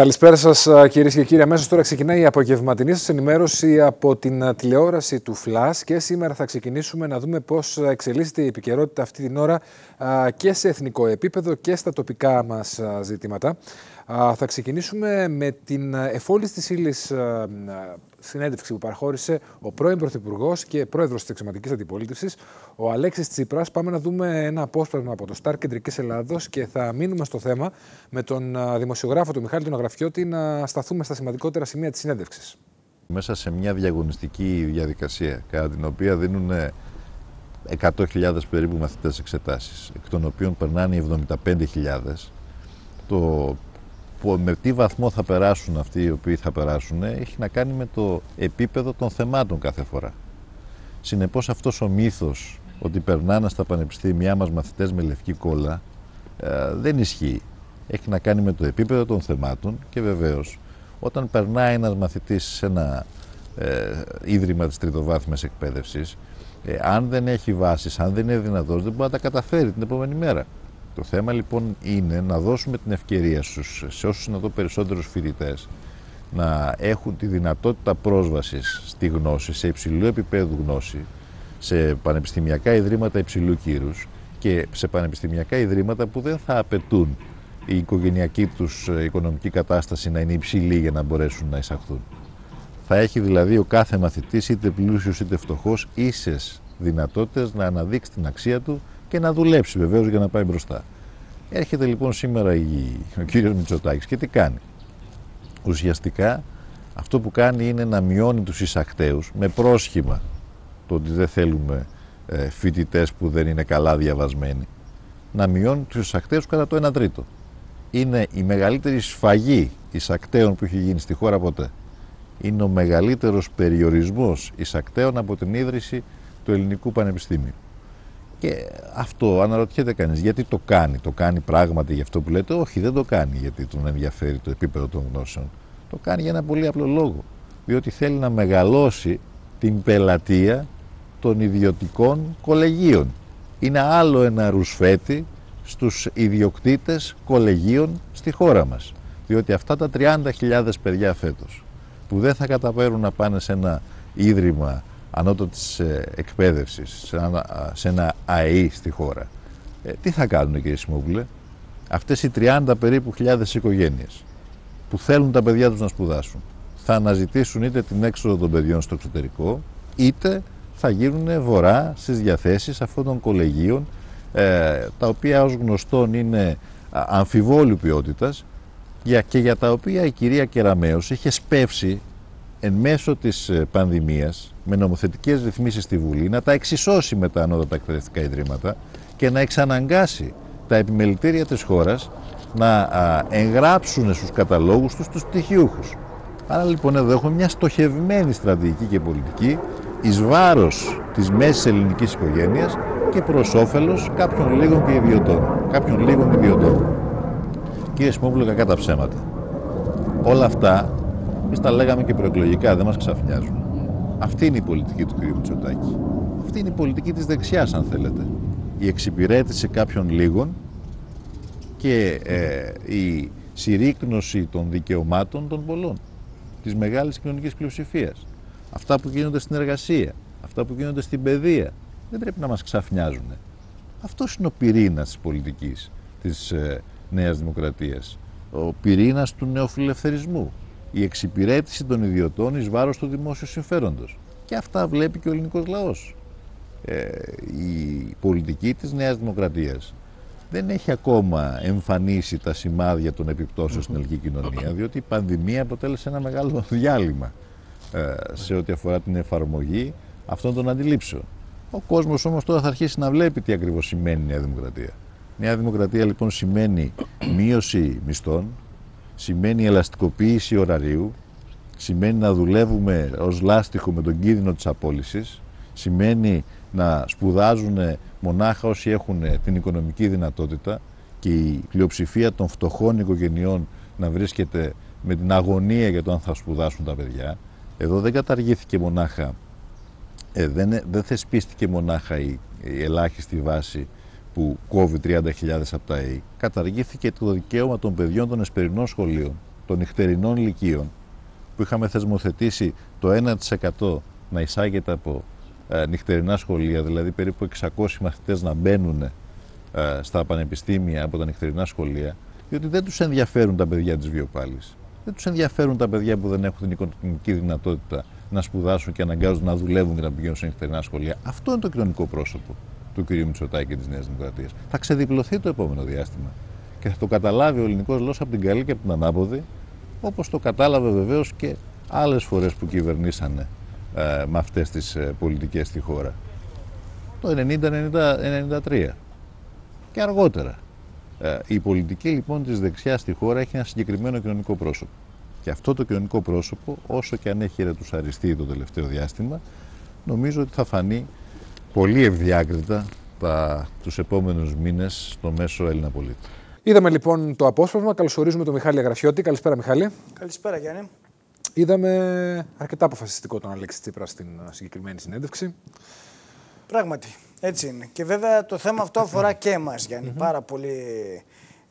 Καλησπέρα σας, κυρίες και κύριοι. Αμέσως τώρα ξεκινάει η απογευματινή σας ενημέρωση από την τηλεόραση του ΦΛΑΣ και σήμερα θα ξεκινήσουμε να δούμε πώς εξελίσσεται η επικαιρότητα αυτή την ώρα και σε εθνικό επίπεδο και στα τοπικά μας ζητήματα. Θα ξεκινήσουμε με την εφόλης της ύλης συνέντευξη που παραχώρησε ο πρώην Πρωθυπουργός και πρόεδρος της Εξωματικής Αντιπολίτευσης, ο Αλέξης Τσίπρας. Πάμε να δούμε ένα απόσπασμα από το Σταρ Κεντρικής Ελλάδος και θα μείνουμε στο θέμα με τον δημοσιογράφο του Μιχάλη τον Αγραφιώτη να σταθούμε στα σημαντικότερα σημεία της συνέντευξης. Μέσα σε μια διαγωνιστική διαδικασία, κατά την οποία δίνουν 100.000 περίπου μαθητές εξετάσεις, εκ των οποίων περνάνε 75.000, το με τι βαθμό θα περάσουν αυτοί οι οποίοι θα περάσουν έχει να κάνει με το επίπεδο των θεμάτων κάθε φορά. Συνεπώς αυτός ο μύθος ότι περνάνε στα πανεπιστήμια μας μαθητές με λευκή κόλλα ε, δεν ισχύει. Έχει να κάνει με το επίπεδο των θεμάτων και βεβαίως όταν περνάει ένας μαθητής σε ένα ε, ίδρυμα της τριτοβάθμιας εκπαίδευσης ε, αν δεν έχει βάσεις, αν δεν είναι δυνατός δεν μπορεί να τα καταφέρει την επόμενη μέρα. Το θέμα λοιπόν είναι να δώσουμε την ευκαιρία στους, σε όσους είναι εδώ περισσότερους φοιτητές να έχουν τη δυνατότητα πρόσβασης στη γνώση, σε υψηλού επίπεδου γνώση, σε πανεπιστημιακά ιδρύματα υψηλού κύρους και σε πανεπιστημιακά ιδρύματα που δεν θα απαιτούν η οικογενειακή τους ε, οικονομική κατάσταση να είναι υψηλή για να μπορέσουν να εισαχθούν. Θα έχει δηλαδή ο κάθε μαθητής, είτε πλούσιος είτε φτωχός, ίσες δυνατότητες να αναδείξει την αξία του και να δουλέψει βεβαίως για να πάει μπροστά. Έρχεται λοιπόν σήμερα η, ο κύριος Μητσοτάκης και τι κάνει. Ουσιαστικά αυτό που κάνει είναι να μειώνει τους εισακτέους με πρόσχημα το ότι δεν θέλουμε ε, φοιτητές που δεν είναι καλά διαβασμένοι να μειώνει τους εισακτέους κατά το 1 τρίτο. Είναι η μεγαλύτερη σφαγή εισακτέων που έχει γίνει στη χώρα ποτέ. Είναι ο μεγαλύτερος περιορισμός εισακτέων από την ίδρυση του Ελληνικού Πανεπιστήμιου. Και αυτό αναρωτιέται κανείς γιατί το κάνει. Το κάνει πράγματι για αυτό που λέτε; Όχι, δεν το κάνει γιατί τον ενδιαφέρει το επίπεδο των γνώσεων. Το κάνει για ένα πολύ απλό λόγο. Διότι θέλει να μεγαλώσει την πελατεία των ιδιωτικών κολεγίων. Είναι άλλο ένα ρουσφέτη στους ιδιοκτήτες κολεγίων στη χώρα μας. Διότι αυτά τα 30.000 παιδιά φέτος που δεν θα καταφέρουν να πάνε σε ένα ίδρυμα ανώτατης ε, εκπαίδευσης σε ένα, σε ένα ΑΕΗ στη χώρα. Ε, τι θα κάνουν κύριε Σιμόπουλε, αυτές οι 30 περίπου χιλιάδες οικογένειες που θέλουν τα παιδιά τους να σπουδάσουν θα αναζητήσουν είτε την έξοδο των παιδιών στο εξωτερικό είτε θα γίνουν βορρά στις διαθέσεις αυτών των κολεγίων ε, τα οποία ως γνωστόν είναι αμφιβόλου ποιότητας και για τα οποία η κυρία Κεραμέως είχε σπεύσει εν μέσω της ε, πανδημίας με νομοθετικές ρυθμίσεις στη Βουλή να τα εξισώσει με τα ανώτατα εκπαιδευτικά ιδρύματα και να εξαναγκάσει τα επιμελητήρια της χώρας να εγγράψουν στους καταλόγους τους τους πτυχιούχους. Άρα λοιπόν εδώ έχουμε μια στοχευμένη στρατηγική και πολιτική εις βάρος της μέσης ελληνικής οικογένειας και προς όφελος κάποιων λίγων και ιδιωτών. Κάποιων λίγων ιδιωτών. Κύριε Σιμόπουλο, κακά τα ψέματα. Όλα αυτά Εμείς τα λέγαμε και προεκλογικά, δεν μας ξαφνιάζουν. Αυτή είναι η πολιτική του κ. Μητσοτάκη. Αυτή είναι η πολιτική της δεξιάς, αν θέλετε. Η εξυπηρέτηση κάποιων λίγων και ε, η συρρήκνωση των δικαιωμάτων των πολλών. Της μεγάλης κοινωνικής πλειοψηφίας. Αυτά που γίνονται στην εργασία, αυτά που γίνονται στην παιδεία, δεν πρέπει να μας ξαφνιάζουν. Αυτός είναι ο πυρήνας της πολιτικής της ε, Νέας Δημοκρατίας. Ο πυρήνας του νεοφιλελευθερισμού η εξυπηρέτηση των ιδιωτών εις βάρος του δημόσιου συμφέροντος. Και αυτά βλέπει και ο ελληνικός λαός. Ε, η πολιτική της Νέας Δημοκρατίας δεν έχει ακόμα εμφανίσει τα σημάδια των επιπτώσεων στην ελληνική κοινωνία, διότι η πανδημία αποτέλεσε ένα μεγάλο διάλειμμα ε, σε ό,τι αφορά την εφαρμογή αυτών των αντιλήψεων. Ο κόσμος όμως τώρα θα αρχίσει να βλέπει τι ακριβώς σημαίνει η Νέα Δημοκρατία. Η Νέα Δημοκρατία λοιπόν σημαίνει μείωση μισθών, σημαίνει ελαστικοποίηση ωραρίου, σημαίνει να δουλεύουμε ως λάστιχο με τον κίνδυνο της απόλυσης, σημαίνει να σπουδάζουν μονάχα όσοι έχουν την οικονομική δυνατότητα και η πλειοψηφία των φτωχών οικογενειών να βρίσκεται με την αγωνία για το αν θα σπουδάσουν τα παιδιά. Εδώ δεν καταργήθηκε μονάχα, ε, δεν, δεν θεσπίστηκε μονάχα η, η ελάχιστη βάση που κόβει 30.000 από τα ΕΕ, καταργήθηκε το δικαίωμα των παιδιών των εσπερινών σχολείων, των νυχτερινών λυκείων που είχαμε θεσμοθετήσει το 1% να εισάγεται από ε, νυχτερινά σχολεία, δηλαδή περίπου 600 μαθητές να μπαίνουν ε, στα πανεπιστήμια από τα νυχτερινά σχολεία, διότι δεν τους ενδιαφέρουν τα παιδιά της βιοπάλης. Δεν τους ενδιαφέρουν τα παιδιά που δεν έχουν την οικονομική δυνατότητα να σπουδάσουν και αναγκάζονται να δουλεύουν και να πηγαίνουν σε νυχτερινά σχολεία. Αυτό είναι το κοινωνικό πρόσωπο του κ. Μητσοτάκη και της Νέας Δημοκρατίας. Θα ξεδιπλωθεί το επόμενο διάστημα και θα το καταλάβει ο ελληνικός λαός από την καλή και από την ανάποδη, όπως το κατάλαβε βεβαίως και άλλες φορές που κυβερνήσανε ε, με αυτές τις ε, πολιτικές στη χώρα. Το 90-93 και αργότερα. Ε, η πολιτική λοιπόν της δεξιάς στη χώρα έχει ένα συγκεκριμένο κοινωνικό πρόσωπο. Και αυτό το κοινωνικό πρόσωπο, όσο και αν έχει ρετουσαριστεί το τελευταίο διάστημα, νομίζω ότι θα φανεί πολύ ευδιάκριτα τα, τους επόμενους μήνες στο μέσο Έλληνα πολίτη. Είδαμε λοιπόν το απόσπασμα. Καλωσορίζουμε τον Μιχάλη Αγραφιώτη. Καλησπέρα, Μιχάλη. Καλησπέρα, Γιάννη. Είδαμε αρκετά αποφασιστικό τον Αλέξη Τσίπρα στην συγκεκριμένη συνέντευξη. Πράγματι, έτσι είναι. Και βέβαια το θέμα αυτό αφορά και εμάς, Γιάννη. Πάρα πολύ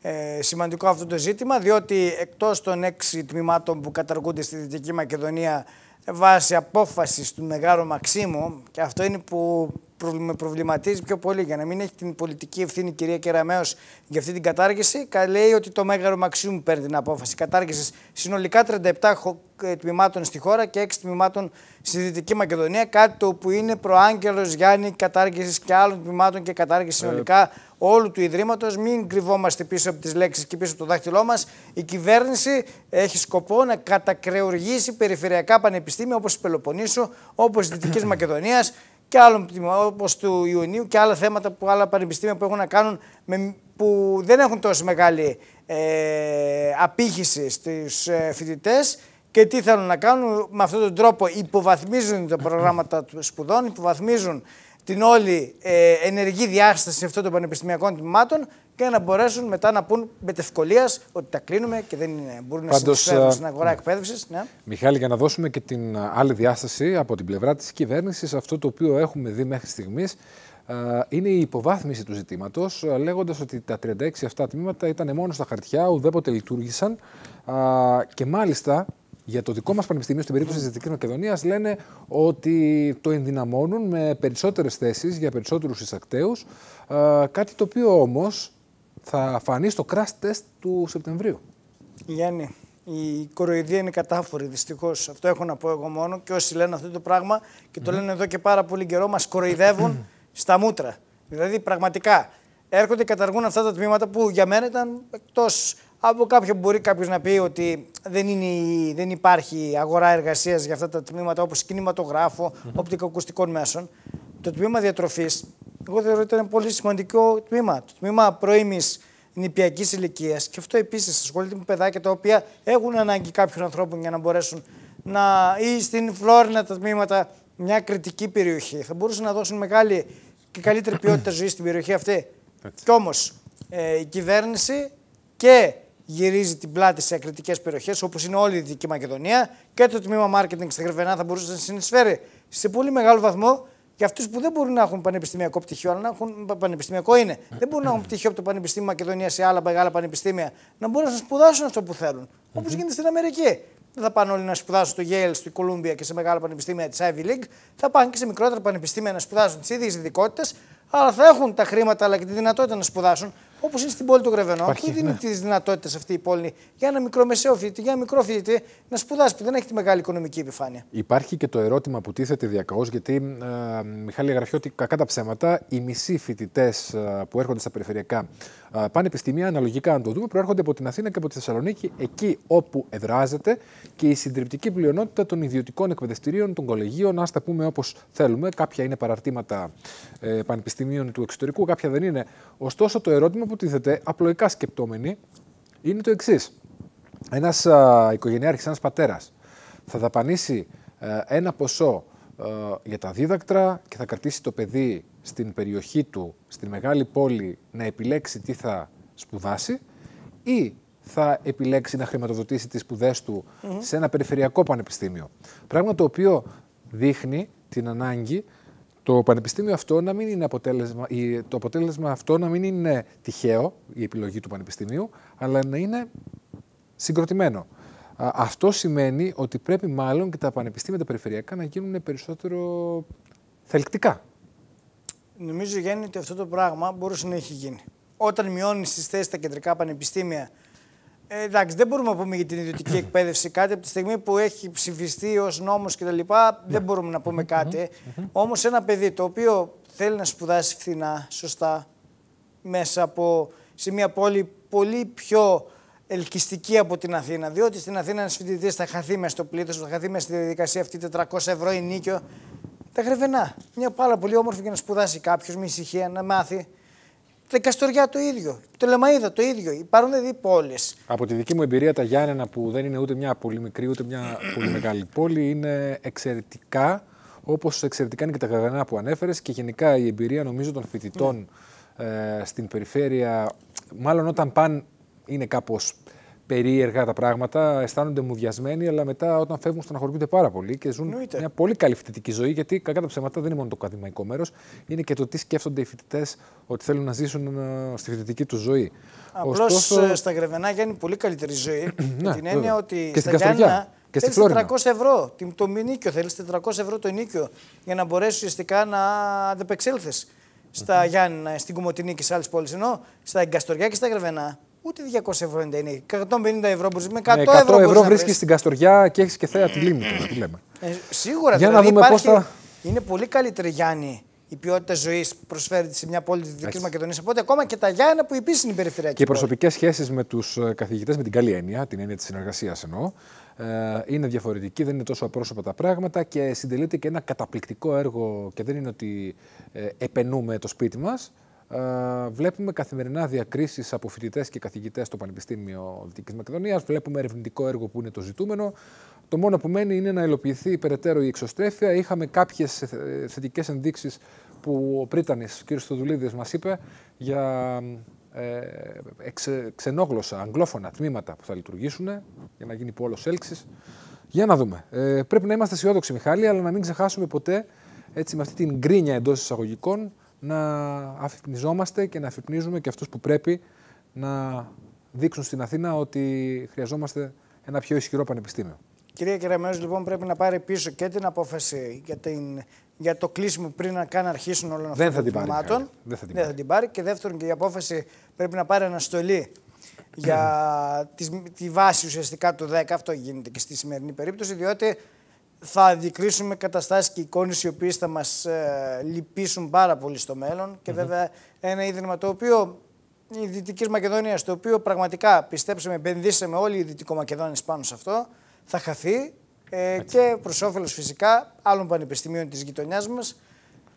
ε, σημαντικό αυτό το ζήτημα, διότι εκτός των έξι τμήματων που καταργούνται στη Δυτική Μακεδονία βάσει απόφασης του Μεγάλου Μαξίμου, και αυτό είναι που με προβληματίζει πιο πολύ για να μην έχει την πολιτική ευθύνη η κυρία Κεραμέο για αυτή την κατάργηση. Λέει ότι το Μέγαρο Μαξίμου παίρνει την απόφαση κατάργησης συνολικά 37 ε, τμήματων στη χώρα και 6 τμήματων στη Δυτική Μακεδονία. Κάτι το που είναι προάγγελος Γιάννη κατάργησης και άλλων τμήματων και κατάργηση ε, συνολικά όλου του Ιδρύματος. Μην κρυβόμαστε πίσω από τις λέξεις και πίσω από το δάχτυλό μας. Η κυβέρνηση έχει σκοπό να κατακρεουργήσει περιφερειακά πανεπιστήμια όπως η Πελοποννήσου, όπως η Δυτικής Μακεδονίας και άλλων όπως του Ιουνίου και άλλα θέματα που άλλα πανεπιστήμια που έχουν να κάνουν με, που δεν έχουν τόσο μεγάλη ε, απήχηση στους ε, φοιτητές και τι θέλουν να κάνουν με αυτόν τον τρόπο υποβαθμίζουν τα προγράμματα σπουδών, υποβαθμίζουν την όλη ε, ενεργή διάσταση αυτών των πανεπιστημιακών τμήματων και να μπορέσουν μετά να πούν με ευκολία ότι τα κλείνουμε και δεν είναι, μπορούν να συνεισφέρουν στην αγορά ναι. εκπαίδευσης. Ναι. Μιχάλη, για να δώσουμε και την άλλη διάσταση από την πλευρά της κυβέρνησης, αυτό το οποίο έχουμε δει μέχρι στιγμής είναι η υποβάθμιση του ζητήματος, λέγοντας ότι τα 36 αυτά τμήματα ήταν μόνο στα χαρτιά, ουδέποτε λειτουργήσαν και μάλιστα για το δικό μας πανεπιστήμιο, στην περίπτωση της Δυτικής Μακεδονίας, λένε ότι το ενδυναμώνουν με περισσότερες θέσεις για περισσότερους εισακτέους. Κάτι το οποίο όμως θα φανεί στο crash test του Σεπτεμβρίου. Γιάννη, η κοροϊδία είναι κατάφορη δυστυχώς. Αυτό έχω να πω εγώ μόνο. Και όσοι λένε αυτό το πράγμα και το λένε εδώ και πάρα πολύ καιρό, μας κοροϊδεύουν στα μούτρα. Δηλαδή, πραγματικά έρχονται και καταργούν αυτά τα τμήματα που για μένα ήταν εκτός από κάποιο μπορεί κάποιος να πει ότι δεν, είναι, δεν υπάρχει αγορά εργασίας για αυτά τα τμήματα όπως κινηματογράφο, mm-hmm. οπτικοακουστικών μέσων. Το τμήμα διατροφής, εγώ θεωρώ ότι ήταν πολύ σημαντικό τμήμα. Το τμήμα πρώιμης νηπιακής ηλικίας. Και αυτό επίσης ασχολείται με παιδάκια τα οποία έχουν ανάγκη κάποιων ανθρώπων για να μπορέσουν να. ή στην Φλόρινα τα τμήματα μια κριτική περιοχή. Θα μπορούσαν να δώσουν μεγάλη και καλύτερη ποιότητα ζωή στην περιοχή αυτή. Κι όμως ε, η κυβέρνηση και γυρίζει την πλάτη σε κριτικέ περιοχές όπως είναι όλη η Δυτική Μακεδονία και το τμήμα marketing στη Γρεβενά θα μπορούσε να συνεισφέρει σε πολύ μεγάλο βαθμό για αυτούς που δεν μπορούν να έχουν πανεπιστημιακό πτυχίο, αλλά να έχουν πανεπιστημιακό είναι. Δεν μπορούν να έχουν πτυχίο από το Πανεπιστήμιο Μακεδονία σε άλλα μεγάλα πανεπιστήμια, να μπορούν να σπουδάσουν αυτό που θέλουν. Όπως γίνεται στην Αμερική. Δεν θα πάνε όλοι να σπουδάσουν στο Yale, στο Columbia και σε μεγάλα πανεπιστήμια της Ivy League. Θα πάνε και σε μικρότερα πανεπιστήμια να σπουδάσουν τις ίδιες ειδικότητες, αλλά θα έχουν τα χρήματα αλλά και τη δυνατότητα να σπουδάσουν Όπως είναι στην πόλη του Γρεβενό, που δίνει ναι. τις δυνατότητες αυτή η πόλη για ένα μικρό μεσαίο φοιτητή, για ένα μικρό φοιτητή να σπουδάσει που δεν έχει τη μεγάλη οικονομική επιφάνεια. Υπάρχει και το ερώτημα που τίθεται διακαώς, γιατί ε, Μιχάλη Γραφιώτη, κακά τα ψέματα, οι μισοί φοιτητές ε, που έρχονται στα περιφερειακά ε, πανεπιστήμια, αναλογικά αν το δούμε, προέρχονται από την Αθήνα και από τη Θεσσαλονίκη, εκεί όπου εδράζεται και η συντριπτική πλειονότητα των ιδιωτικών εκπαιδευτηρίων, των κολεγίων, ας τα πούμε όπως θέλουμε. Κάποια είναι παραρτήματα ε, πανεπιστημίων του εξωτερικού, κάποια δεν είναι. Ωστόσο, το ερώτημα που τίθεται, απλοϊκά σκεπτόμενοι, είναι το εξής. Ένας οικογενειάρχης, ένας πατέρας, θα δαπανίσει ε, ένα ποσό ε, για τα δίδακτρα και θα κρατήσει το παιδί στην περιοχή του, στην μεγάλη πόλη, να επιλέξει τι θα σπουδάσει ή θα επιλέξει να χρηματοδοτήσει τις σπουδές του σε ένα περιφερειακό πανεπιστήμιο. Πράγμα το οποίο δείχνει την ανάγκη το πανεπιστήμιο αυτό να μην είναι αποτέλεσμα, το αποτέλεσμα αυτό να μην είναι τυχαίο, η επιλογή του πανεπιστημίου, αλλά να είναι συγκροτημένο. Αυτό σημαίνει ότι πρέπει μάλλον και τα πανεπιστήμια τα περιφερειακά να γίνουν περισσότερο θελκτικά. Νομίζω, Γιάννη, ότι αυτό το πράγμα μπορούσε να έχει γίνει. Όταν μειώνεις τις θέσεις στα κεντρικά πανεπιστήμια ε, εντάξει, δεν μπορούμε να πούμε για την ιδιωτική εκπαίδευση κάτι από τη στιγμή που έχει ψηφιστεί ως νόμος κτλ. Δεν μπορούμε να πούμε κάτι. Όμως ένα παιδί το οποίο θέλει να σπουδάσει φθηνά, σωστά, μέσα από σε μια πόλη πολύ πιο ελκυστική από την Αθήνα. Διότι στην Αθήνα ένα φοιτητής θα χαθεί μέσα στο πλήθος, θα χαθεί μέσα στη διαδικασία αυτή 400 ευρώ η νίκιο. Τα γρεβενά. Μια πάρα πολύ όμορφη για να σπουδάσει κάποιος με ησυχία, να μάθει. Τα Καστοριά το ίδιο. Το Λεμαίδα το ίδιο. Υπάρχουν δηλαδή πόλεις. Από τη δική μου εμπειρία, τα Γιάννενα που δεν είναι ούτε μια πολύ μικρή ούτε μια πολύ μεγάλη πόλη είναι εξαιρετικά. Όπως εξαιρετικά είναι και τα γραβενά που ανέφερες και γενικά η εμπειρία νομίζω των φοιτητών ε, στην περιφέρεια, μάλλον όταν πάνε είναι κάπως περίεργα τα πράγματα, αισθάνονται μουδιασμένοι, αλλά μετά όταν φεύγουν στεναχωριούνται πάρα πολύ και ζουν Νοήτε. μια πολύ καλή φοιτητική ζωή. Γιατί κακά τα ψέματα δεν είναι μόνο το ακαδημαϊκό μέρος, είναι και το τι σκέφτονται οι φοιτητές ότι θέλουν να ζήσουν ε, στη φοιτητική τους ζωή. Απλώς Ωστόσο... Ε, στα Γρεβενάκια είναι πολύ καλύτερη ζωή. με την έννοια ότι και στα Γιάννα και θέλεις 400 ευρώ. Το μηνίκιο θέλεις 400 ευρώ το νίκιο για να μπορέσεις ουσιαστικά να αντεπεξέλθεις στα Γιάννα, στην Κουμωτινή και σε άλλες πόλεις. Ενώ στα Εγκαστοριά και στα Γρεβενά Ούτε 200 ευρώ είναι. 150 ευρώ μπορείς με 100, 100 ευρώ. 100 ευρώ βρίσκεις στην Καστοριά και έχεις και θέα τη λίμνη. Τι λέμε. Ε, σίγουρα Για δηλαδή, να δούμε υπάρχει... θα... Είναι πολύ καλύτερη Γιάννη η ποιότητα ζωής προσφέρεται σε μια πόλη της Δυτικής Μακεδονίας. Οπότε ακόμα και τα Γιάννα που επίσης είναι περιφερειακή. Και οι προσωπικές σχέσεις με τους ε, καθηγητές, με την καλή έννοια, την έννοια της συνεργασίας εννοώ, ε, είναι διαφορετική, δεν είναι τόσο απρόσωπα τα πράγματα και συντελείται και ένα καταπληκτικό έργο. Και δεν είναι ότι επενούμε το σπίτι μας, ε, βλέπουμε καθημερινά διακρίσεις από φοιτητές και καθηγητές στο Πανεπιστήμιο Δυτικής Μακεδονίας. Βλέπουμε ερευνητικό έργο που είναι το ζητούμενο. Το μόνο που μένει είναι να υλοποιηθεί περαιτέρω η εξωστρέφεια. Είχαμε κάποιες θετικές ενδείξεις που ο πρίτανης, κ. Στοδουλίδη, μας είπε για ε, ξενόγλωσσα, αγγλόφωνα τμήματα που θα λειτουργήσουν για να γίνει πόλος έλξης. Για να δούμε. Ε, πρέπει να είμαστε αισιόδοξοι, Μιχάλη, αλλά να μην ξεχάσουμε ποτέ έτσι, με αυτή την γκρίνια εντός εισαγωγικών να αφυπνιζόμαστε και να αφυπνίζουμε και αυτούς που πρέπει να δείξουν στην Αθήνα ότι χρειαζόμαστε ένα πιο ισχυρό πανεπιστήμιο. Κυρία Κεραμέως, λοιπόν, πρέπει να πάρει πίσω και την απόφαση για, την, για το κλείσιμο πριν να καν αρχίσουν όλων αυτών των πραγμάτων. Δεν θα την, Δεν θα την πάρει. Και δεύτερον, και η απόφαση πρέπει να πάρει αναστολή για τη, τη βάση ουσιαστικά του 10. Αυτό γίνεται και στη σημερινή περίπτωση, διότι θα αντικρίσουμε καταστάσεις και εικόνες οι οποίες θα μας ε, λυπήσουν πάρα πολύ στο μέλλον και βέβαια ένα ίδρυμα το οποίο η Δυτικής Μακεδονίας, το οποίο πραγματικά πιστέψαμε, επενδύσαμε όλοι οι Δυτικομακεδόνες πάνω σε αυτό, θα χαθεί ε, και προς όφελος φυσικά άλλων πανεπιστημίων της γειτονιάς μας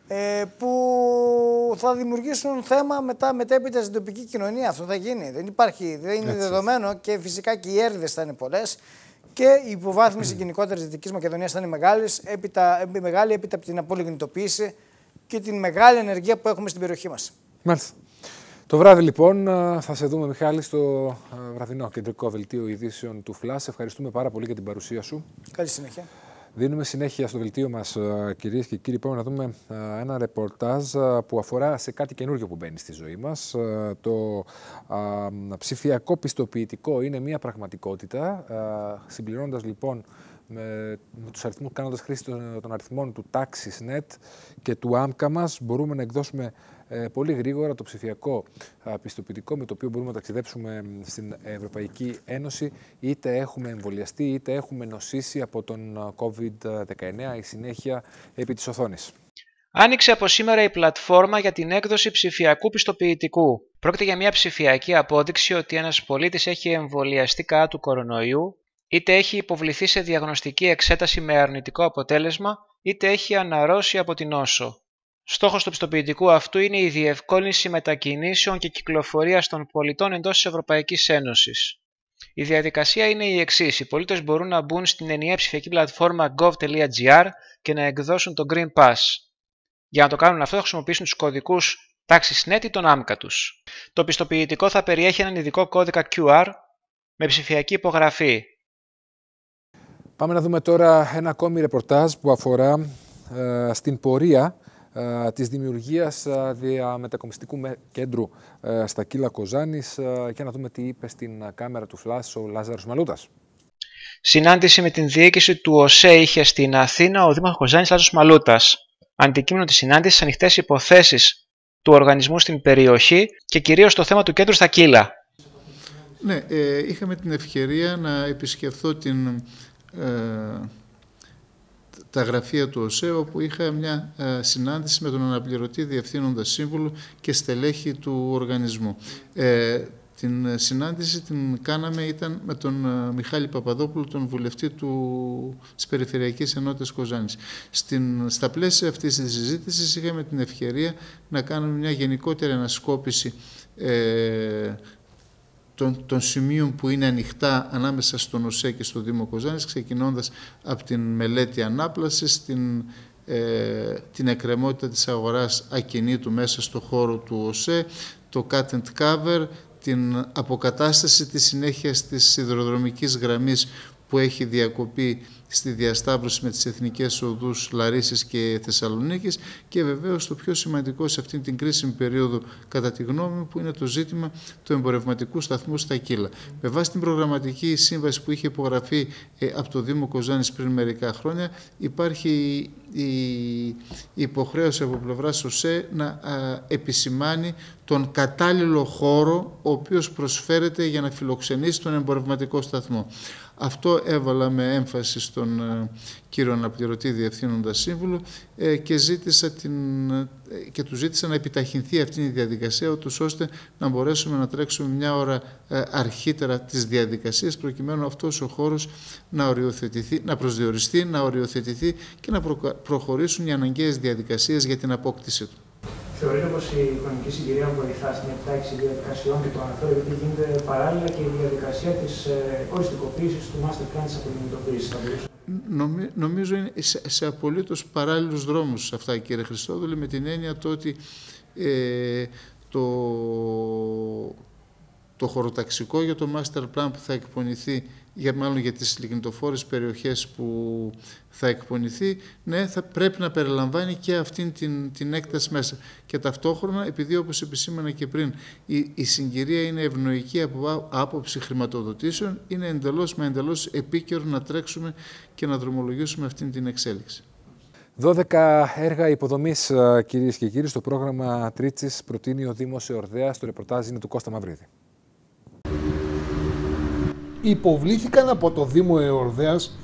ε, που θα δημιουργήσουν θέμα μετά μετέπειτα στην τοπική κοινωνία. Αυτό θα γίνει. Δεν υπάρχει, δεν είναι δεδομένο και φυσικά και οι έρηδε θα είναι πολλές. Και η υποβάθμιση γενικότερα της Δυτικής Μακεδονίας θα είναι μεγάλης, έπειτα, μεγάλη έπειτα από την απολυγνητοποίηση και την μεγάλη ενεργεία που έχουμε στην περιοχή μας. Μάλιστα. Το βράδυ λοιπόν θα σε δούμε Μιχάλη στο βραδινό κεντρικό δελτίο ειδήσεων του ΦΛΑΣ. Ευχαριστούμε πάρα πολύ για την παρουσία σου. Καλή συνέχεια. Δίνουμε συνέχεια στο δελτίο μας, κυρίες και κύριοι. Πάμε να δούμε ένα ρεπορτάζ που αφορά σε κάτι καινούργιο που μπαίνει στη ζωή μας. Το ψηφιακό πιστοποιητικό είναι μια πραγματικότητα. Συμπληρώνοντας λοιπόν με, με τους αριθμούς, κάνοντας χρήση των, των αριθμών του TaxisNet και του AMCA μας, μπορούμε να εκδώσουμε ε, πολύ γρήγορα το ψηφιακό πιστοποιητικό με το οποίο μπορούμε να ταξιδέψουμε στην Ευρωπαϊκή Ένωση είτε έχουμε εμβολιαστεί είτε έχουμε νοσήσει από τον COVID-19 η συνέχεια επί της οθόνης. Άνοιξε από σήμερα η πλατφόρμα για την έκδοση ψηφιακού πιστοποιητικού. Πρόκειται για μια ψηφιακή απόδειξη ότι ένας πολίτης έχει εμβολιαστεί κατά του κορονοϊού, είτε έχει υποβληθεί σε διαγνωστική εξέταση με αρνητικό αποτέλεσμα, είτε έχει αναρρώσει από την νόσο. Στόχος του πιστοποιητικού αυτού είναι η διευκόλυνση μετακινήσεων και κυκλοφορίας των πολιτών εντός της Ευρωπαϊκής Ένωσης. Η διαδικασία είναι η εξής. Οι πολίτες μπορούν να μπουν στην ενιαία ψηφιακή πλατφόρμα gov.gr και να εκδώσουν το Green Pass. Για να το κάνουν αυτό θα χρησιμοποιήσουν τους κωδικούς TaxisNet ή τον άμκα τους. Το πιστοποιητικό θα περιέχει έναν ειδικό κώδικα QR με ψηφιακή υπογραφή. Πάμε να δούμε τώρα ένα ακόμη ρεπορτάζ που αφορά ε, στην πορεία ε, της δημιουργίας ε, διαμετακομιστικού κέντρου ε, στα Κύλα Κοζάνης και να δούμε τι είπε στην κάμερα του Φλάς ο Λάζαρος Μαλούτας. συνάντηση με την διοίκηση του ΟΣΕ είχε στην Αθήνα ο Δήμαρχος Ζάνης Λάζος Μαλούτας. Αντικείμενο της συνάντησης ανοιχτές υποθέσεις του οργανισμού στην περιοχή και κυρίως το θέμα του κέντρου στα Κύλα. Ναι, ε, είχαμε την ευκαιρία να επισκεφθώ την, ε, τα γραφεία του ΟΣΕ, όπου είχα μια ε, συνάντηση με τον αναπληρωτή διευθύνοντα σύμβουλο και στελέχη του οργανισμού. Ε, την συνάντηση την κάναμε ήταν με τον ε, Μιχάλη Παπαδόπουλο, τον βουλευτή του, της Περιφερειακής Ενότητας Κοζάνης. Στην, στα πλαίσια αυτής της συζήτησης είχαμε την ευκαιρία να κάνουμε μια γενικότερη ανασκόπηση ε, των, των σημείων που είναι ανοιχτά ανάμεσα στον ΟΣΕ και στο Δήμο Κοζάνης, ξεκινώντας από την μελέτη ανάπλασης, την, ε, την εκκρεμότητα της αγοράς ακινήτου μέσα στο χώρο του ΟΣΕ, το cut and cover, την αποκατάσταση της συνέχειας της σιδηροδρομικής γραμμής που έχει διακοπεί στη διασταύρωση με τις εθνικές οδούς Λαρίσης και Θεσσαλονίκης και βεβαίως το πιο σημαντικό σε αυτήν την κρίσιμη περίοδο κατά τη γνώμη μου που είναι το ζήτημα του εμπορευματικού σταθμού στα Κύλα. Με βάση την προγραμματική σύμβαση που είχε υπογραφεί ε, από το Δήμο Κοζάνης πριν μερικά χρόνια υπάρχει η υποχρέωση από πλευράς ΣΟΣΕ να επισημάνει τον κατάλληλο χώρο ο οποίος προσφέρεται για να φιλοξενήσει τον εμπορευματικό σταθμό. Αυτό έβαλα με έμφαση στον ε, κύριο αναπληρωτή διευθύνοντα σύμβουλο ε, και, ζήτησα την, ε, και του ζήτησα να επιταχυνθεί αυτή η διαδικασία ούτως ώστε να μπορέσουμε να τρέξουμε μια ώρα αρχίτερα τις διαδικασίες προκειμένου αυτός ο χώρος να, οριοθετηθεί, να προσδιοριστεί, να οριοθετηθεί και να προχωρήσουν οι αναγκαίες διαδικασίες για την απόκτηση του. Θεωρείτε πως η χρονική συγκυρία βοηθά στην επιτάχυνση διαδικασιών και το αναφέρω γιατί γίνεται παράλληλα και η διαδικασία της ε, οριστικοποίησης του master plan της αποκινητοποίηση. Νομι, νομίζω είναι σε, σε απολύτως παράλληλους δρόμους αυτά, κύριε Χριστόδουλη, με την έννοια το ότι ε, το, το χωροταξικό για το master plan που θα εκπονηθεί για μάλλον για τις λιγνητοφόρες περιοχές που θα εκπονηθεί, ναι, θα πρέπει να περιλαμβάνει και αυτήν την, την έκταση μέσα. Και ταυτόχρονα, επειδή όπως επισήμανα και πριν, η, η συγκυρία είναι ευνοϊκή από άποψη χρηματοδοτήσεων, είναι εντελώς με εντελώς επίκαιρο να τρέξουμε και να δρομολογήσουμε αυτήν την εξέλιξη. 12 έργα υποδομής, κυρίες και κύριοι, στο πρόγραμμα Τρίτσι προτείνει ο Δήμος Εορδέας. Το ρεπορτάζ είναι του Κώστα Μαυρίδη υποβλήθηκαν από το Δήμο Εορδέας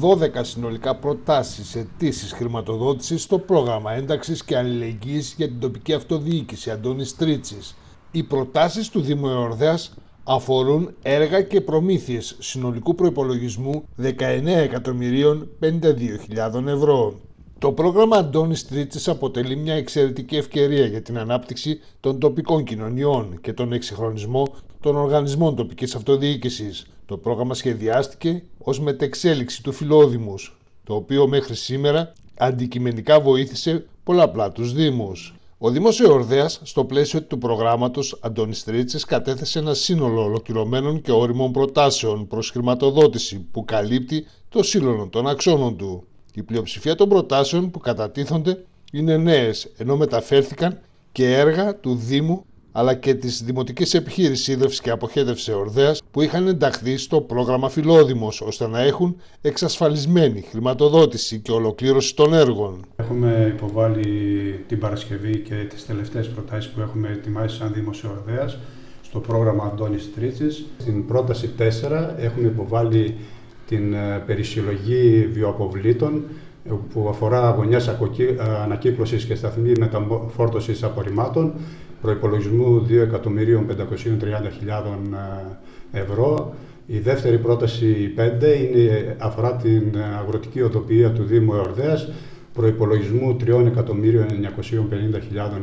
12 συνολικά προτάσεις αιτήσεις χρηματοδότησης στο πρόγραμμα ένταξης και αλληλεγγύης για την τοπική αυτοδιοίκηση Αντώνης Τρίτσης. Οι προτάσεις του Δήμου Εορδέας αφορούν έργα και προμήθειες συνολικού προϋπολογισμού 19.052.000 ευρώ. Το πρόγραμμα Αντώνης Τρίτσης αποτελεί μια εξαιρετική ευκαιρία για την ανάπτυξη των τοπικών κοινωνιών και τον εξυγχρονισμό των οργανισμών τοπικής αυτοδιοίκησης. Το πρόγραμμα σχεδιάστηκε ως μετεξέλιξη του Φιλόδημους, το οποίο μέχρι σήμερα αντικειμενικά βοήθησε πολλαπλά τους Δήμους. Ο Δήμος Εορδέας, στο πλαίσιο του προγράμματος Αντώνης Τρίτσης, κατέθεσε ένα σύνολο ολοκληρωμένων και όριμων προτάσεων προς χρηματοδότηση που καλύπτει το σύλλογο των αξώνων του. Η πλειοψηφία των προτάσεων που κατατίθονται είναι νέες, ενώ μεταφέρθηκαν και έργα του Δήμου αλλά και της Δημοτικής Επιχείρησης Ίδρυυση και Αποχέτευσης Ορδέα που είχαν ενταχθεί στο πρόγραμμα Φιλόδημος ώστε να έχουν εξασφαλισμένη χρηματοδότηση και ολοκλήρωση των έργων. Έχουμε υποβάλει την Παρασκευή και τις τελευταίες προτάσεις που έχουμε ετοιμάσει σαν Δήμος Ορδέα στο πρόγραμμα Αντώνης Τρίτσι. Στην πρόταση 4 έχουμε υποβάλει την ε, περισυλλογή βιοαποβλήτων ε, που αφορά γωνιές ε, ανακύκλωσης και σταθμή μεταφόρτωσης απορριμμάτων προϋπολογισμού 2.530.000 ευρώ. Η δεύτερη πρόταση 5 είναι, αφορά την αγροτική οδοποιία του Δήμου Εορδέας, προϋπολογισμού 3.950.000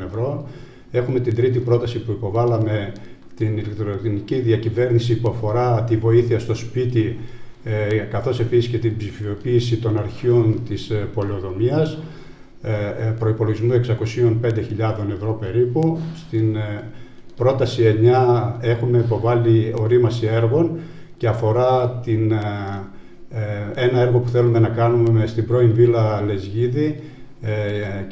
ευρώ. Έχουμε την τρίτη πρόταση που υποβάλαμε την ηλεκτρονική διακυβέρνηση που αφορά τη βοήθεια στο σπίτι ε, καθώς επίσης και την ψηφιοποίηση των αρχείων της ε, πολεοδομίας ε, προϋπολογισμού 605.000 ευρώ περίπου. Στην πρόταση 9 έχουμε υποβάλει ορίμαση έργων και αφορά την, ένα έργο που θέλουμε να κάνουμε στην πρώην Βίλα Λεσγίδη,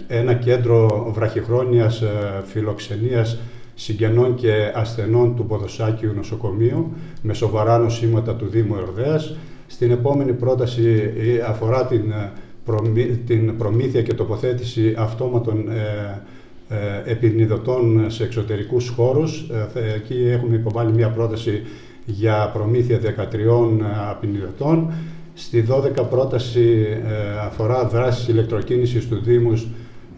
ένα κέντρο βραχυχρόνιας φιλοξενίας συγγενών και ασθενών του Ποδοσάκιου Νοσοκομείου με σοβαρά νοσήματα του Δήμου Ερδέας. Στην επόμενη πρόταση αφορά την, την προμήθεια και τοποθέτηση αυτόματων επινδυτών σε εξωτερικούς χώρους. Εκεί έχουμε υποβάλει μια πρόταση για προμήθεια 13 απεινιδωτών. Στη 12 πρόταση ε, αφορά δράσεις ηλεκτροκίνησης του Δήμους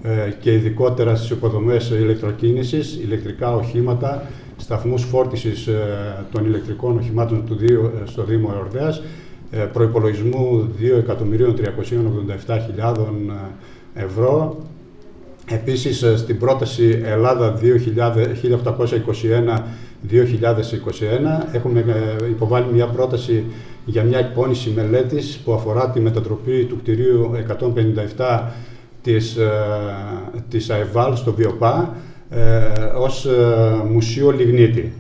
ε, και ειδικότερα στις υποδομές ηλεκτροκίνησης, ηλεκτρικά οχήματα, σταθμούς φόρτισης ε, των ηλεκτρικών οχημάτων του Δήμου, στο Δήμο Εορδέας, προϋπολογισμού 2.387.000 ευρώ. Επίσης, στην πρόταση Ελλάδα 1821 2021 έχουμε υποβάλει μια πρόταση για μια εκπόνηση μελέτης που αφορά τη μετατροπή του κτηρίου 157 της, ε, της ΑΕΒΑΛ στο ΒΙΟΠΑ ε, ως ε, μουσείο λιγνίτη.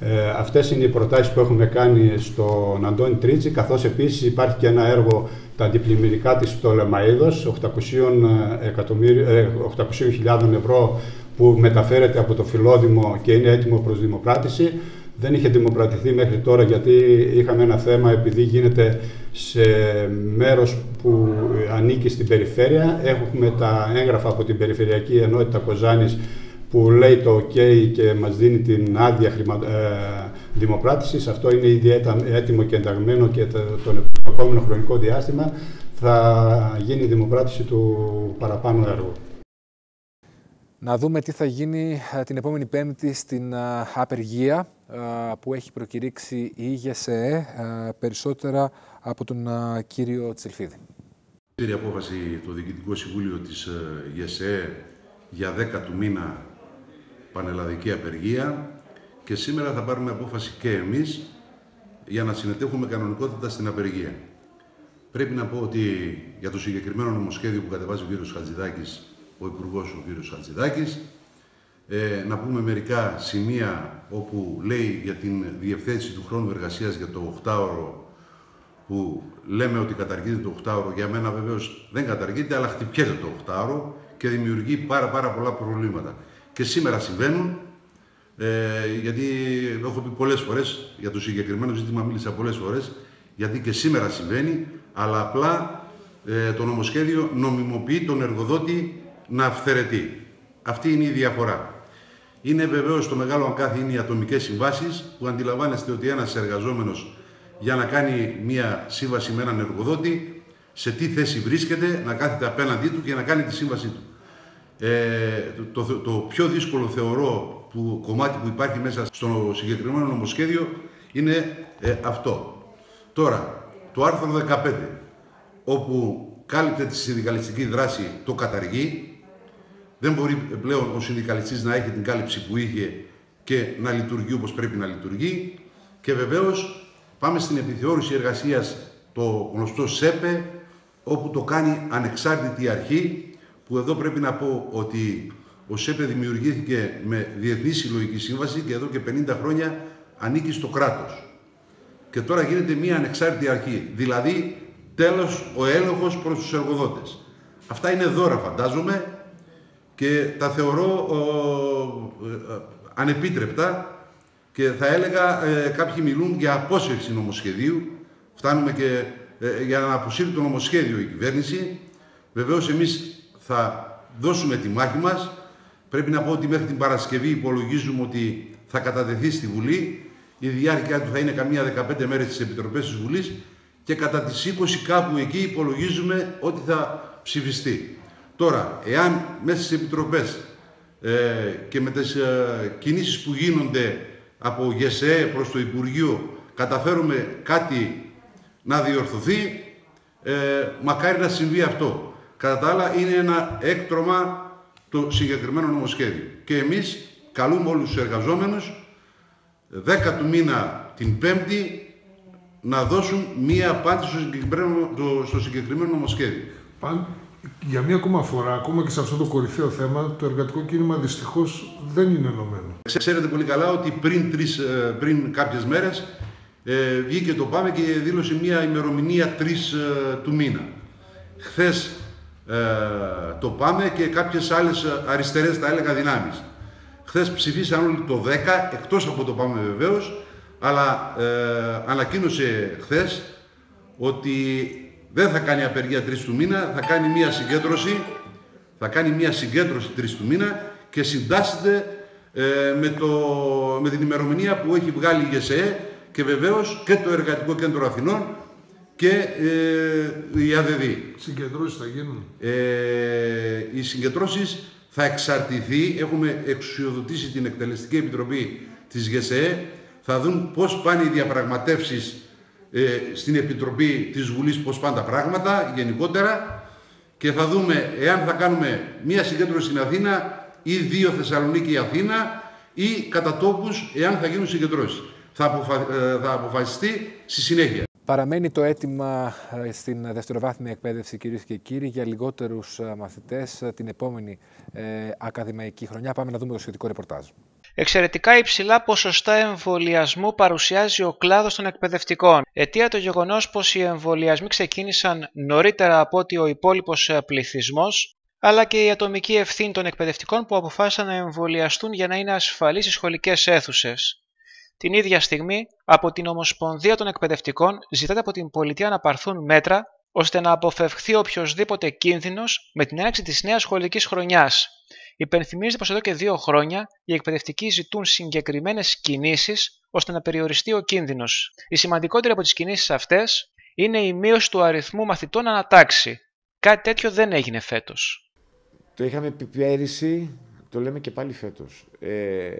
Ε, αυτές είναι οι προτάσεις που έχουμε κάνει στον Αντώνη Τρίτσι, καθώς επίσης υπάρχει και ένα έργο τα αντιπλημμυρικά της Πτολεμαΐδος, 800.000 ευρώ που μεταφέρεται από το Φιλόδημο και είναι έτοιμο προς δημοπράτηση. Δεν είχε δημοπρατηθεί μέχρι τώρα γιατί είχαμε ένα θέμα επειδή γίνεται σε μέρος που ανήκει στην περιφέρεια. Έχουμε τα έγγραφα από την Περιφερειακή Ενότητα Κοζάνης που λέει το OK και μας δίνει την άδεια χρημα... ε, δημοπράτησης. Αυτό είναι ήδη έτοιμο και ενταγμένο και τον επόμενο χρονικό διάστημα θα γίνει η δημοπράτηση του παραπάνω έργου. Να δούμε τι θα γίνει ε, την επόμενη Πέμπτη στην ε, απεργία ε, που έχει προκηρύξει η ΓΕΣΕΕ, περισσότερα από τον κύριο Τσελφίδη. Πήρε απόφαση το Διοικητικό Συμβούλιο της ΓΕΣΕΕ για 10 του μήνα πανελλαδική απεργία και σήμερα θα πάρουμε απόφαση και εμείς για να συμμετέχουμε κανονικότητα στην απεργία. Πρέπει να πω ότι για το συγκεκριμένο νομοσχέδιο που κατεβάζει ο κύριος Χατζηδάκης ο Υπουργός ο κ. Χατζηδάκης. Ε, να πούμε μερικά σημεία όπου λέει για την διευθέτηση του χρόνου εργασίας για το 8ωρο που λέμε ότι καταργείται το 8ωρο. Για μένα βεβαίως δεν καταργείται, αλλά χτυπιέται το 8ωρο και δημιουργεί πάρα, πάρα πολλά προβλήματα. Και σήμερα συμβαίνουν, ε, γιατί έχω πει πολλές φορές, για το συγκεκριμένο ζήτημα μίλησα πολλές φορές, γιατί και σήμερα συμβαίνει, αλλά απλά ε, το νομοσχέδιο νομιμοποιεί τον εργοδότη να αυθαιρετεί. Αυτή είναι η διαφορά. Είναι βεβαίως το μεγάλο αγκάθι είναι οι ατομικές συμβάσεις που αντιλαμβάνεστε ότι ένας εργαζόμενος για να κάνει μία σύμβαση με έναν εργοδότη, σε τι θέση βρίσκεται, να κάθεται απέναντί του και να κάνει τη σύμβασή του. Ε, το, το, πιο δύσκολο θεωρώ που κομμάτι που υπάρχει μέσα στο συγκεκριμένο νομοσχέδιο είναι ε, αυτό. Τώρα, το άρθρο 15, όπου κάλυπτε τη συνδικαλιστική δράση, το καταργεί, δεν μπορεί πλέον ο συνδικαλιστής να έχει την κάλυψη που είχε και να λειτουργεί όπως πρέπει να λειτουργεί. Και βεβαίως πάμε στην επιθεώρηση εργασίας, το γνωστό ΣΕΠΕ, όπου το κάνει ανεξάρτητη αρχή, που εδώ πρέπει να πω ότι ο ΣΕΠΕ δημιουργήθηκε με διεθνής συλλογική σύμβαση και εδώ και 50 χρόνια ανήκει στο κράτος. Και τώρα γίνεται μία ανεξάρτητη αρχή, δηλαδή τέλος ο έλεγχος προς τους εργοδότες. Αυτά είναι δώρα φαντάζομαι, και τα θεωρώ ε, ανεπίτρεπτα και θα έλεγα ε, κάποιοι μιλούν για απόσυρση νομοσχεδίου. Φτάνουμε και ε, για να αποσύρει το νομοσχέδιο η κυβέρνηση. Βεβαίως εμείς θα δώσουμε τη μάχη μας. Πρέπει να πω ότι μέχρι την Παρασκευή υπολογίζουμε ότι θα κατατεθεί στη Βουλή. Η διάρκεια του θα είναι καμία 15 μέρες στις Επιτροπές της Βουλής και κατά τις 20 κάπου εκεί υπολογίζουμε ότι θα ψηφιστεί. Τώρα, εάν μέσα στις επιτροπές ε, και με τις ε, κινήσεις που γίνονται από ΓΕΣΕ προς το Υπουργείο καταφέρουμε κάτι να διορθωθεί, ε, μακάρι να συμβεί αυτό. Κατά τα άλλα, είναι ένα έκτρωμα το συγκεκριμένο νομοσχέδιο. Και εμείς καλούμε όλους τους εργαζόμενους 10 του μήνα την Πέμπτη να δώσουν μία απάντηση στο συγκεκριμένο, στο συγκεκριμένο νομοσχέδιο για μία ακόμα φορά, ακόμα και σε αυτό το κορυφαίο θέμα, το εργατικό κίνημα δυστυχώς δεν είναι ενωμένο. Ξέρετε πολύ καλά ότι πριν, τρεις, ε, πριν κάποιες μέρες ε, βγήκε το ΠΑΜΕ και δήλωσε μία ημερομηνία 3 ε, του μήνα. Χθες ε, το ΠΑΜΕ και κάποιες άλλες αριστερές, θα έλεγα, δυνάμεις. Χθες ψηφίσαν όλοι το 10, εκτός από το ΠΑΜΕ βεβαίως, αλλά ε, ανακοίνωσε χθες ότι δεν θα κάνει απεργία 3 του μήνα, θα κάνει μία συγκέντρωση, θα κάνει μία συγκέντρωση 3 του μήνα και συντάσσεται ε, με, το, με την ημερομηνία που έχει βγάλει η ΓΕΣΕ και βεβαίως και το Εργατικό Κέντρο Αθηνών και ε, η ΑΔΔ. Συγκεντρώσεις θα γίνουν. Ε, οι συγκεντρώσεις θα εξαρτηθεί, έχουμε εξουσιοδοτήσει την Εκτελεστική Επιτροπή της ΓΕΣΕ, θα δουν πώς πάνε οι διαπραγματεύσεις ε, στην Επιτροπή της Βουλής, πώς πάνε τα πράγματα γενικότερα και θα δούμε εάν θα κάνουμε μία συγκέντρωση στην Αθήνα ή δύο Θεσσαλονίκη Αθήνα ή κατά τόπους εάν θα γίνουν συγκεντρώσεις. Θα, αποφα... Ε, θα αποφασιστεί στη συνέχεια. Παραμένει το αίτημα ε, στην δευτεροβάθμια εκπαίδευση, κυρίες και κύριοι, για λιγότερους ε, μαθητές την επόμενη ε, ακαδημαϊκή χρονιά. Πάμε να δούμε το σχετικό ρεπορτάζ. Εξαιρετικά υψηλά ποσοστά εμβολιασμού παρουσιάζει ο κλάδος των εκπαιδευτικών. Αιτία το γεγονός πως οι εμβολιασμοί ξεκίνησαν νωρίτερα από ότι ο υπόλοιπος πληθυσμός, αλλά και η ατομική ευθύνη των εκπαιδευτικών που αποφάσισαν να εμβολιαστούν για να είναι ασφαλείς οι σχολικές αίθουσες. Την ίδια στιγμή, από την Ομοσπονδία των Εκπαιδευτικών ζητάται από την πολιτεία να πάρθουν μέτρα ώστε να αποφευχθεί οποιοδήποτε κίνδυνος με την έναρξη της νέας σχολικής χρονιάς. Υπενθυμίζεται πως εδώ και δύο χρόνια οι εκπαιδευτικοί ζητούν συγκεκριμένες κινήσεις ώστε να περιοριστεί ο κίνδυνος. Η σημαντικότερη από τις κινήσεις αυτές είναι η μείωση του αριθμού μαθητών ανατάξει. Κάτι τέτοιο δεν έγινε φέτος. Το είχαμε πει πέρυσι, το λέμε και πάλι φέτος. Ε,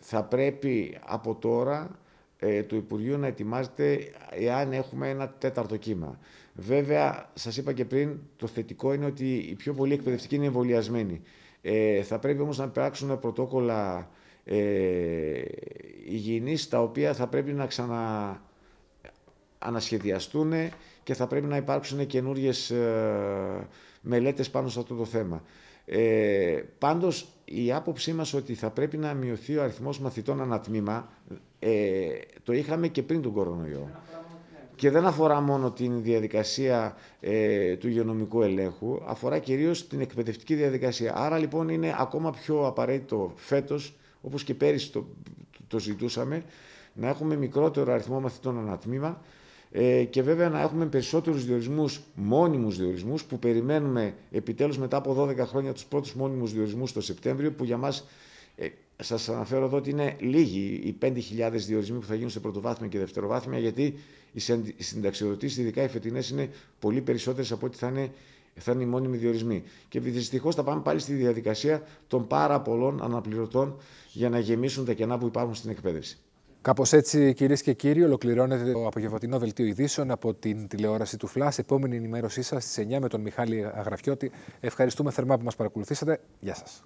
θα πρέπει από τώρα ε, το Υπουργείο να ετοιμάζεται εάν έχουμε ένα τέταρτο κύμα. Βέβαια, σας είπα και πριν, το θετικό είναι ότι οι πιο πολλοί εκπαιδευτικοί είναι εμβολιασμένοι. Ε, θα πρέπει όμως να περάξουν πρωτόκολλα ε, υγιεινής, τα οποία θα πρέπει να ξανα ανασχεδιαστούν και θα πρέπει να υπάρξουν καινούριες ε, μελέτες πάνω σε αυτό το θέμα. Ε, πάντως η άποψή μας ότι θα πρέπει να μειωθεί ο αριθμός μαθητών ανατμήμα ε, το είχαμε και πριν τον κορονοϊό. Και δεν αφορά μόνο την διαδικασία ε, του υγειονομικού ελέγχου, αφορά κυρίως την εκπαιδευτική διαδικασία. Άρα λοιπόν είναι ακόμα πιο απαραίτητο φέτος, όπως και πέρυσι το, το ζητούσαμε, να έχουμε μικρότερο αριθμό μαθητών ανατμήμα, ε, και βέβαια να έχουμε περισσότερους διορισμούς, μόνιμους διορισμούς που περιμένουμε επιτέλους μετά από 12 χρόνια τους πρώτους μόνιμους διορισμούς το Σεπτέμβριο που για μας ε, σας αναφέρω εδώ ότι είναι λίγοι οι 5.000 διορισμοί που θα γίνουν σε πρωτοβάθμια και δευτεροβάθμια γιατί οι συνταξιοδοτήσεις, ειδικά οι φετινές, είναι πολύ περισσότερες από ό,τι θα είναι θα είναι οι μόνιμοι διορισμοί. Και δυστυχώς θα πάμε πάλι στη διαδικασία των πάρα πολλών αναπληρωτών για να γεμίσουν τα κενά που υπάρχουν στην εκπαίδευση. Κάπως έτσι, κυρίες και κύριοι, ολοκληρώνεται το απογευματινό δελτίο ειδήσεων από την τηλεόραση του ΦΛΑΣ. Επόμενη ενημέρωσή σας στις 9 με τον Μιχάλη Αγραφιώτη. Ευχαριστούμε θερμά που μας παρακολουθήσατε. Γεια σας.